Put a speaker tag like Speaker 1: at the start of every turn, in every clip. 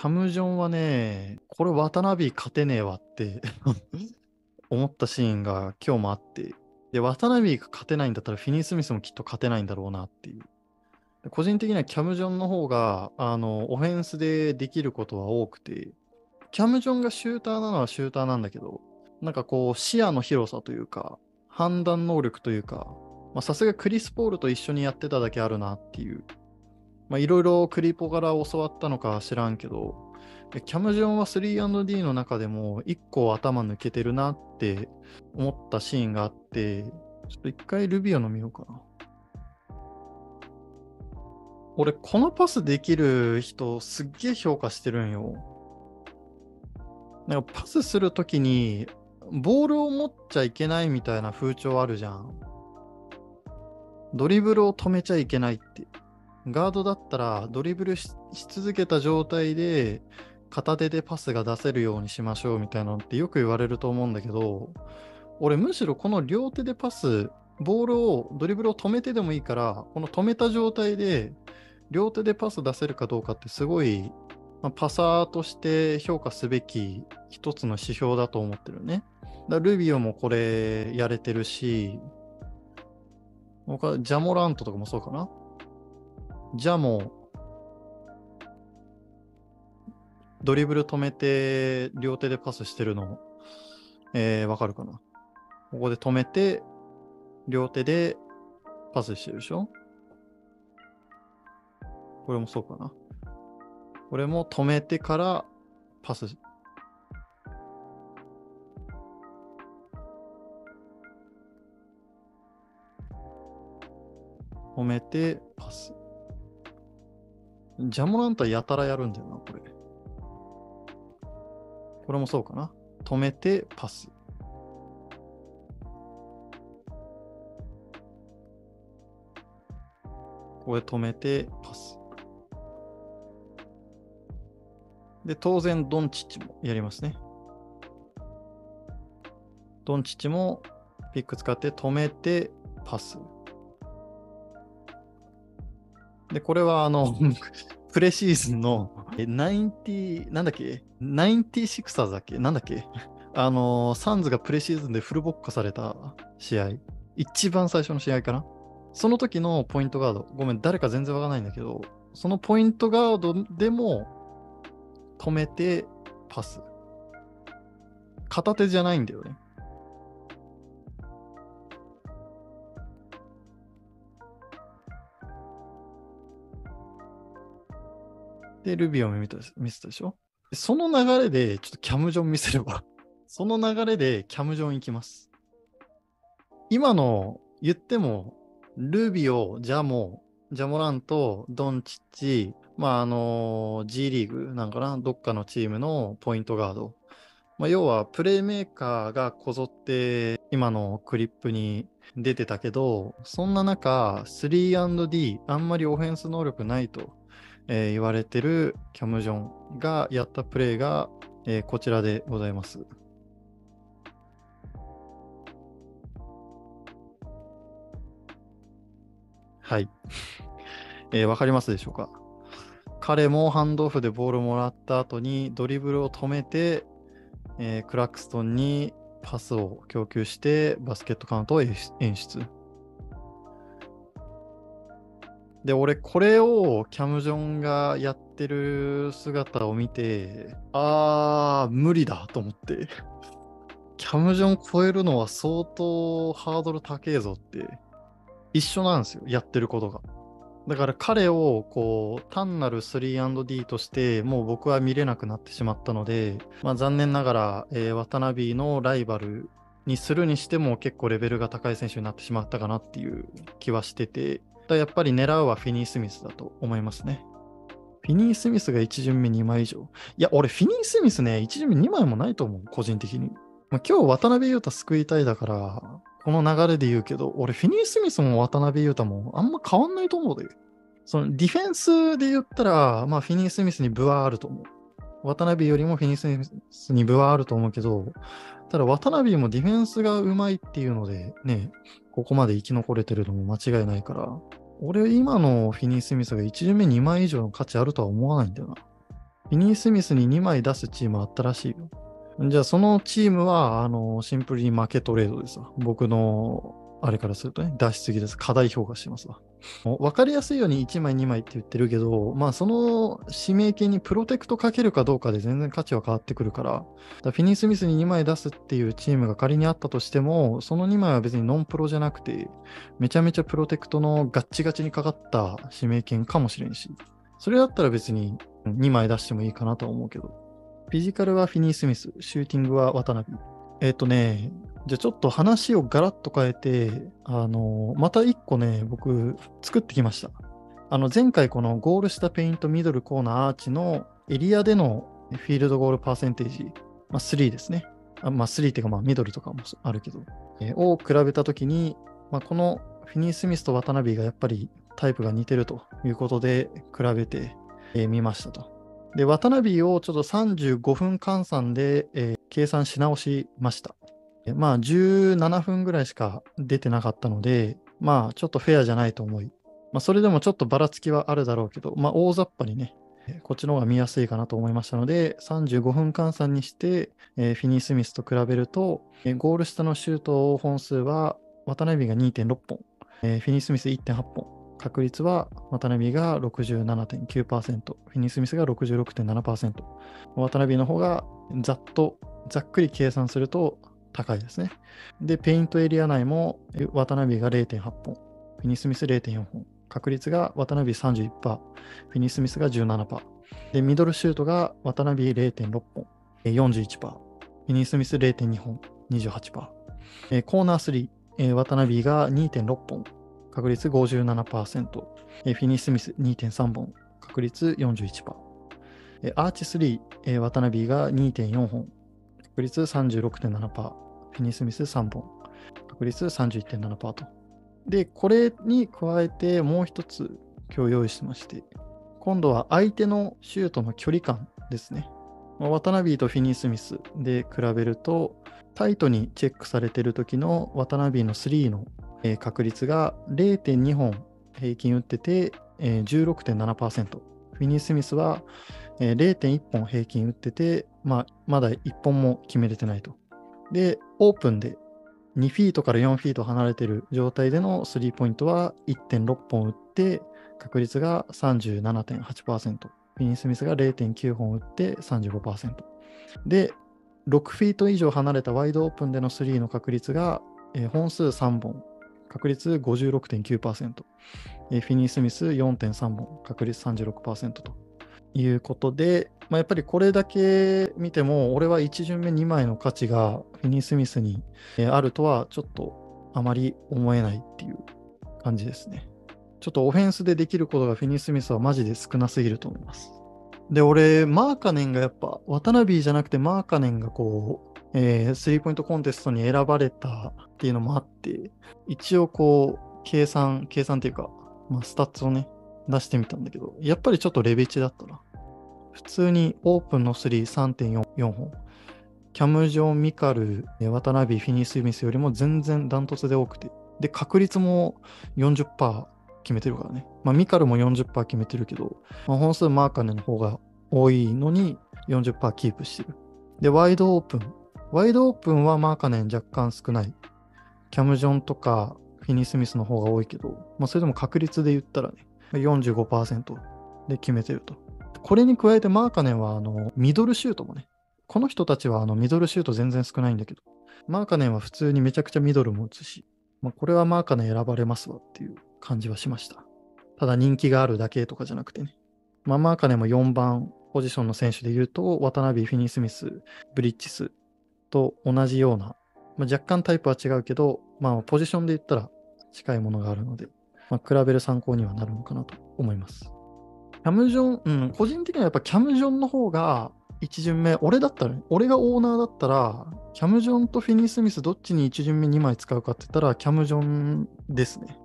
Speaker 1: キャム・ジョンはね、これ渡辺勝てねえわって 思ったシーンが今日もあって、で、渡辺が勝てないんだったらフィニー・スミスもきっと勝てないんだろうなっていう。個人的にはキャム・ジョンの方が、あの、オフェンスでできることは多くて、キャム・ジョンがシューターなのはシューターなんだけど、なんかこう、視野の広さというか、判断能力というか、さすがクリス・ポールと一緒にやってただけあるなっていう。まあ、いろいろクリポから教わったのか知らんけど、キャム・ジョンは 3&D の中でも1個頭抜けてるなって思ったシーンがあって、ちょっと一回ルビオの見ようかな。俺、このパスできる人すっげえ評価してるんよ。なんかパスするときにボールを持っちゃいけないみたいな風潮あるじゃん。ドリブルを止めちゃいけないって。ガードだったらドリブルし続けた状態で片手でパスが出せるようにしましょうみたいなのってよく言われると思うんだけど、俺むしろこの両手でパス、ボールを、ドリブルを止めてでもいいから、この止めた状態で両手でパス出せるかどうかってすごい、まあ、パサーとして評価すべき一つの指標だと思ってるね。だルビオもこれやれてるし、他、ジャモラントとかもそうかな。ジャもう、ドリブル止めて、両手でパスしてるの、えー、わかるかな？ここで止めて、両手でパスしてるでしょ？これもそうかな？これも止めてからパス止めて、パス。ジャモラントはやたらやるんだよな、これ。これもそうかな。止めて、パス。ここで止めて、パス。で、当然、ドンチッチもやりますね。ドンチッチもピック使って止めて、パス。で、これはあの、プレシーズンの、え、90、なんだっけ ?96ers だっけ？なんだっけ？あの、サンズがプレシーズンでフルボッコされた試合。一番最初の試合かな？その時のポイントガード。ごめん、誰か全然わからないんだけど、そのポイントガードでも止めてパス。片手じゃないんだよね。で、ルビーを見た見せたでしょ？その流れで、ちょっとキャムジョン見せれば その流れでキャムジョン行きます。今の言っても、ルビオ、ジャモ、ジャモラント、ドンチッチ、まあ、あの、G リーグなんかな、どっかのチームのポイントガード。まあ、要は、プレイメーカーがこぞって今のクリップに出てたけど、そんな中、3&D、あんまりオフェンス能力ないとえー、言われてるキャム・ジョンがやったプレーが、えー、こちらでございます。はい。えー、わかりますでしょうか？彼もハンドオフでボールもらった後にドリブルを止めて、えー、クラクストンにパスを供給してバスケットカウントを演出。で、俺、これをキャム・ジョンがやってる姿を見て、あー、無理だと思って。キャム・ジョン超えるのは相当ハードル高えぞって、一緒なんですよ、やってることが。だから彼をこう単なる 3&D としてもう僕は見れなくなってしまったので、まあ、残念ながら、えー、渡辺のライバルにするにしても結構レベルが高い選手になってしまったかなっていう気はしてて、やっぱり狙うはフィニー・スミスだと思いますね。フィニー・スミスが1巡目2枚以上。いや、俺、フィニー・スミスね、1巡目2枚もないと思う、個人的に。まあ、今日、渡辺裕太救いたいだから、この流れで言うけど、俺、フィニー・スミスも渡辺裕太もあんま変わんないと思うで。そのディフェンスで言ったら、まあ、フィニー・スミスに分はあると思う。渡辺よりもフィニー・スミスに分はあると思うけど、ただ渡辺もディフェンスがうまいっていうので、ね、ここまで生き残れてるのも間違いないから、俺今のフィニー・スミスが1巡目2枚以上の価値あるとは思わないんだよな。フィニー・スミスに2枚出すチームあったらしいよ。じゃあそのチームは、あの、シンプルに負けトレードでさ。僕の、あれからするとね、出しすぎです。過大評価してますわ。分かりやすいように1枚2枚って言ってるけど、まあその指名権にプロテクトかけるかどうかで全然価値は変わってくるから、からフィニー・スミスに2枚出すっていうチームが仮にあったとしても、その2枚は別にノンプロじゃなくて、めちゃめちゃプロテクトのガッチガチにかかった指名権かもしれんし、それだったら別に2枚出してもいいかなと思うけど、フィジカルはフィニー・スミス、シューティングは渡辺。えっ、ー、とね、じゃあちょっと話をガラッと変えて、あの、また一個ね、僕作ってきました。あの、前回このゴールしたペイントミドルコーナーアーチのエリアでのフィールドゴールパーセンテージ、まあ3ですね。あまあ3っていうかまあミドルとかもあるけど、えー、を比べたときに、まあ、このフィニー・スミスと渡辺がやっぱりタイプが似てるということで比べてみ、えー、ましたと。で、渡辺をちょっと35分換算で、えー、計算し直しました。まあ17分ぐらいしか出てなかったので、まあちょっとフェアじゃないと思い、まあそれでもちょっとばらつきはあるだろうけど、まあ大雑把にね、こっちの方が見やすいかなと思いましたので、35分換算にして、えー、フィニー・スミスと比べると、えー、ゴール下のシュート本数は渡辺が2.6本、えー、フィニー・スミス1.8本、確率は渡辺が67.9%、フィニー・スミスが66.7%、渡辺の方がざっと、ざっくり計算すると高いですね。で、ペイントエリア内も渡辺が0.8本、フィニス・ミス0.4本、確率が渡辺31%、フィニス・ミスが17%。で、ミドルシュートが渡辺0.6本、41%、フィニス・ミス0.2本、28%。コーナー3、渡辺が2.6本、確率57%、フィニス・ミス2.3本、確率41%。アーチ3、渡辺が2.4本、確率36.7%、フィニ・スミス3本、確率31.7%と。で、これに加えてもう一つ今日用意してまして、今度は相手のシュートの距離感ですね。渡辺とフィニー・スミスで比べると、タイトにチェックされている時の渡辺の3の確率が0.2本平均打ってて16.7%。フィニー・スミスは0.1本平均打ってて、まあ、まだ1本も決めれてないと。で、オープンで2フィートから4フィート離れてる状態でのスリーポイントは1.6本打って、確率が37.8%。フィニ・スミスが0.9本打って35%。で、6フィート以上離れたワイドオープンでのスリーの確率が、えー、本数3本、確率56.9%。えー、フィニー・スミス4.3本、確率36%と。いうことで、まあ、やっぱりこれだけ見ても、俺は1巡目2枚の価値がフィニー・スミスにあるとはちょっとあまり思えないっていう感じですね。ちょっとオフェンスでできることがフィニー・スミスはマジで少なすぎると思います。で、俺、マーカネンがやっぱ、渡辺じゃなくてマーカネンがこう、えー、スリーポイントコンテストに選ばれたっていうのもあって、一応こう、計算、計算っていうか、まあ、スタッツをね、出してみたんだけど、やっぱりちょっとレベチだったな。普通にオープンの33.4本。キャム・ジョン・ミカル、渡辺、フィニー・スミスよりも全然ダントツで多くて。で、確率も40%決めてるからね。まあ、ミカルも40%決めてるけど、まあ、本数マーカネの方が多いのに40%キープしてる。で、ワイドオープン。ワイドオープンはマーカネン若干少ない。キャム・ジョンとかフィニー・スミスの方が多いけど、まあ、それでも確率で言ったらね、45%で決めてると。これに加えてマーカネンはあのミドルシュートもね、この人たちはあのミドルシュート全然少ないんだけど、マーカネンは普通にめちゃくちゃミドルも打つし、まあ、これはマーカネン選ばれますわっていう感じはしました。ただ人気があるだけとかじゃなくてね。まあ、マーカネンも4番ポジションの選手で言うと、渡辺、フィニー・スミス、ブリッジスと同じような、まあ、若干タイプは違うけど、まあ、ポジションで言ったら近いものがあるので、まあ、比べる参考にはなるのかなと思います。キャムジョン、うん、個人的にはやっぱキャムジョンの方が1巡目、俺だったら、俺がオーナーだったら、キャムジョンとフィニー・スミスどっちに1巡目2枚使うかって言ったら、キャムジョンですね。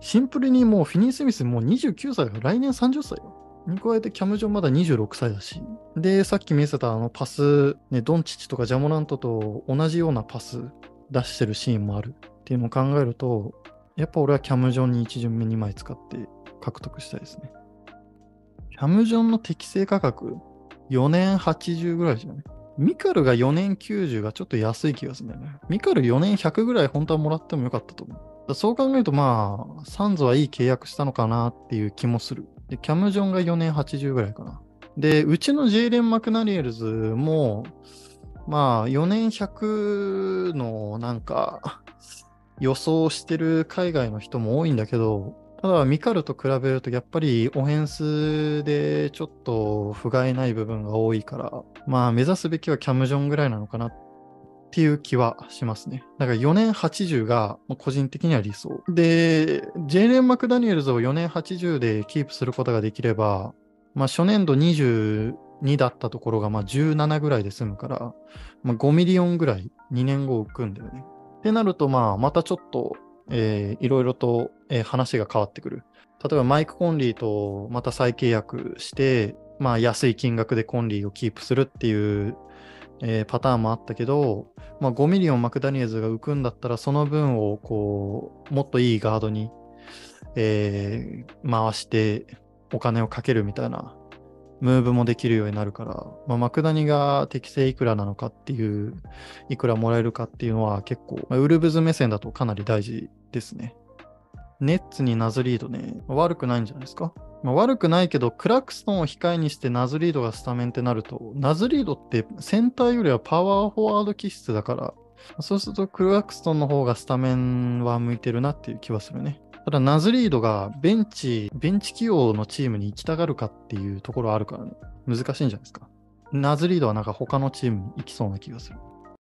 Speaker 1: シンプルにもうフィニー・スミスもう29歳が来年30歳よ。に加えてキャムジョンまだ26歳だし。で、さっき見せたあのパス、ね、ドンチッチとかジャモラントと同じようなパス出してるシーンもあるっていうのを考えると、やっぱ俺はキャムジョンに1巡目2枚使って獲得したいですね。キャムジョンの適正価格4年80ぐらいじゃないミカルが4年90がちょっと安い気がするんだよね。ミカル4年100ぐらい本当はもらってもよかったと思う。そう考えるとまあ、サンズはいい契約したのかなっていう気もする。で、キャム・ジョンが4年80ぐらいかな。で、うちのジェイレン・マクナリエルズも、まあ、4年100のなんか、予想してる海外の人も多いんだけど、ただ、ミカルと比べると、やっぱりオフェンスでちょっと不甲斐ない部分が多いから、まあ、目指すべきはキャム・ジョンぐらいなのかなっていう気はしますね。だから4年80が個人的には理想。で、ジェイレン・マクダニエルズを4年80でキープすることができれば、まあ、初年度22だったところがまあ17ぐらいで済むから、まあ、5ミリオンぐらい2年後浮くんだよね。ってなると、まあ、またちょっとえー、いろいろと、えー、話が変わってくる。例えばマイク・コンリーとまた再契約して、まあ、安い金額でコンリーをキープするっていう、えー、パターンもあったけど、まあ、5ミリオンマクダニエズが浮くんだったらその分をこうもっといいガードに、えー、回してお金をかけるみたいなムーブもできるようになるから、まあ、マクダニが適正いくらなのかっていう、いくらもらえるかっていうのは結構、まあ、ウルブズ目線だとかなり大事ですね。ネッツにナズリードね、悪くないんじゃないですか？まあ、悪くないけど、クラクストンを控えにしてナズリードがスタメンってなると、ナズリードってセンターよりはパワーフォワード気質だから、そうするとクラクストンの方がスタメンは向いてるなっていう気はするね。ただ、ナズリードがベンチ、ベンチ起用のチームに行きたがるかっていうところあるからね、難しいんじゃないですか。ナズリードはなんか他のチームに行きそうな気がする。